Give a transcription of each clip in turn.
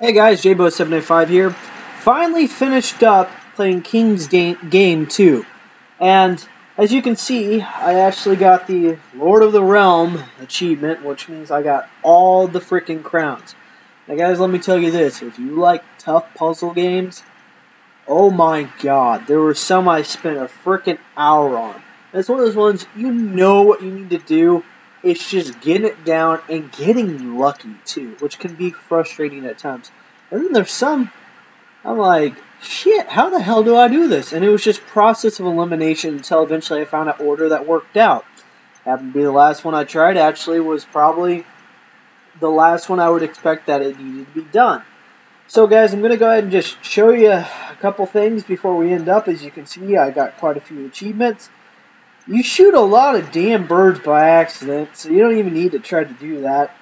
Hey guys, Jaybo785 here. Finally finished up playing King's Game, game 2. And as you can see, I actually got the Lord of the Realm achievement, which means I got all the freaking crowns. Now guys, let me tell you this. If you like tough puzzle games, oh my god, there were some I spent a freaking hour on. It's one of those ones, you know what you need to do, it's just getting it down and getting lucky too, which can be frustrating at times. And then there's some I'm like, shit, how the hell do I do this? And it was just process of elimination until eventually I found an order that worked out. Happened to be the last one I tried actually was probably the last one I would expect that it needed to be done. So guys, I'm going to go ahead and just show you a couple things before we end up. As you can see, I got quite a few achievements. You shoot a lot of damn birds by accident, so you don't even need to try to do that.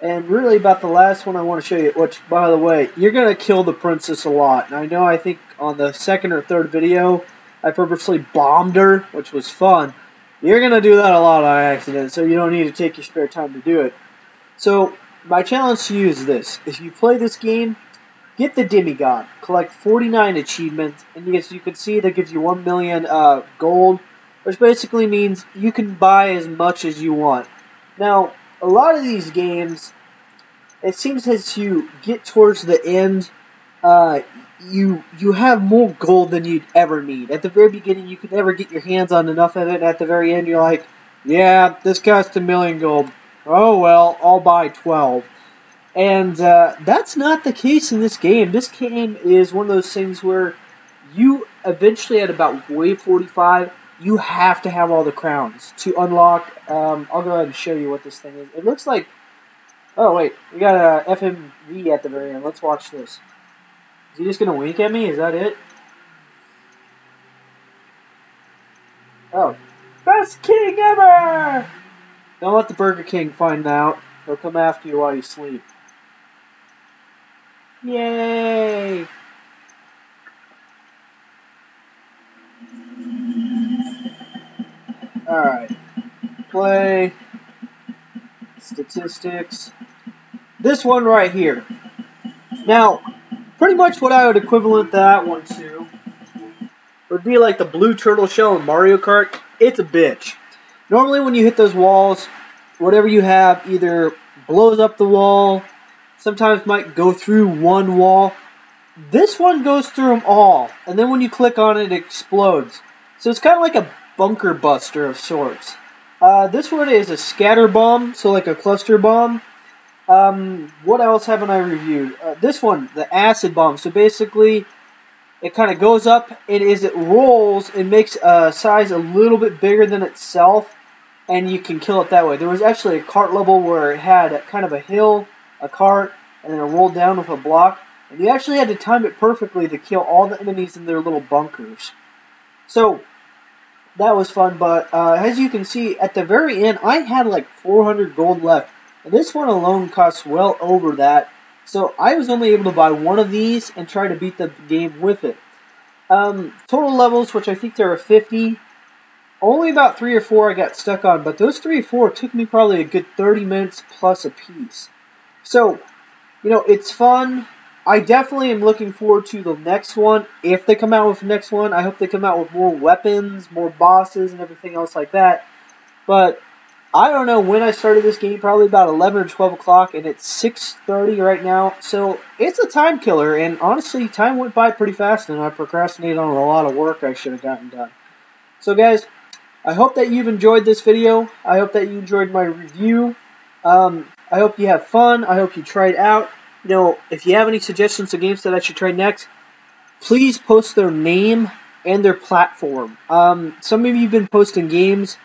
And really about the last one I want to show you, which, by the way, you're going to kill the princess a lot. And I know I think on the second or third video, I purposely bombed her, which was fun. You're going to do that a lot on accident, so you don't need to take your spare time to do it. So, my challenge to you is this. If you play this game, get the demigod, collect 49 achievements, and as you can see, that gives you 1 million uh, gold, which basically means you can buy as much as you want. Now, a lot of these games, it seems as you get towards the end, uh, you you have more gold than you'd ever need. At the very beginning, you could never get your hands on enough of it. And at the very end, you're like, yeah, this costs a million gold. Oh well, I'll buy 12. And uh, that's not the case in this game. This game is one of those things where you eventually, at about wave 45, you have to have all the crowns to unlock. Um, I'll go ahead and show you what this thing is. It looks like. Oh wait, we got a FMV at the very end. Let's watch this. Is he just gonna wink at me? Is that it? Oh, best king ever! Don't let the Burger King find out. He'll come after you while you sleep. Yay! Alright. Play. Statistics. This one right here. Now, pretty much what I would equivalent that one to would be like the blue turtle shell in Mario Kart. It's a bitch. Normally when you hit those walls, whatever you have either blows up the wall, sometimes might go through one wall. This one goes through them all, and then when you click on it, it explodes. So it's kind of like a bunker buster of sorts. Uh, this one is a scatter bomb, so like a cluster bomb. Um, what else haven't I reviewed? Uh, this one, the acid bomb. So basically, it kind of goes up, and as it rolls, it makes a size a little bit bigger than itself, and you can kill it that way. There was actually a cart level where it had a, kind of a hill, a cart, and then it rolled down with a block, and you actually had to time it perfectly to kill all the enemies in their little bunkers. So, that was fun. But uh, as you can see, at the very end, I had like 400 gold left. And this one alone costs well over that. So I was only able to buy one of these and try to beat the game with it. Um, total levels, which I think there are 50. Only about three or four I got stuck on, but those three or four took me probably a good 30 minutes plus a piece. So, you know, it's fun. I definitely am looking forward to the next one. If they come out with the next one, I hope they come out with more weapons, more bosses, and everything else like that. But I don't know when I started this game, probably about 11 or 12 o'clock, and it's 6.30 right now. So it's a time killer, and honestly, time went by pretty fast, and I procrastinated on a lot of work I should have gotten done. So guys, I hope that you've enjoyed this video. I hope that you enjoyed my review. Um, I hope you have fun. I hope you try it out you know, if you have any suggestions of games that I should try next, please post their name and their platform. Um, some of you have been posting games,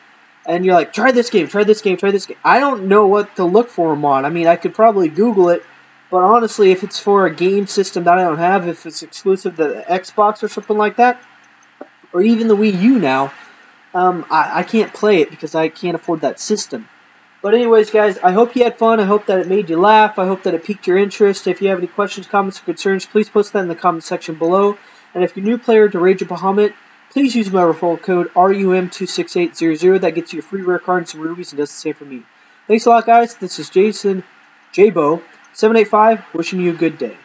and you're like, try this game, try this game, try this game. I don't know what to look for them on. I mean, I could probably Google it, but honestly, if it's for a game system that I don't have, if it's exclusive to the Xbox or something like that, or even the Wii U now, um, I, I can't play it because I can't afford that system. But anyways, guys, I hope you had fun. I hope that it made you laugh. I hope that it piqued your interest. If you have any questions, comments, or concerns, please post that in the comment section below. And if you're a new player to Rage of Bahamut, please use my referral code RUM26800. That gets you a free rare card and some rubies and does the same for me. Thanks a lot, guys. This is Jason Jaybo 785, wishing you a good day.